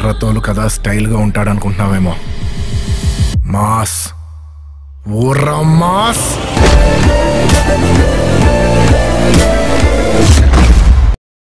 కర్రతోలు కదా స్టైల్గా ఉంటాడనుకుంటున్నావేమో. Mass. ఊర్రా mass.